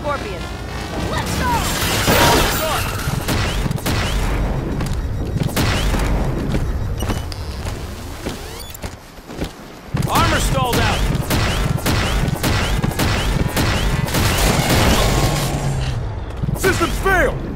Scorpion. Let's go! Armor stalled out. Systems fail.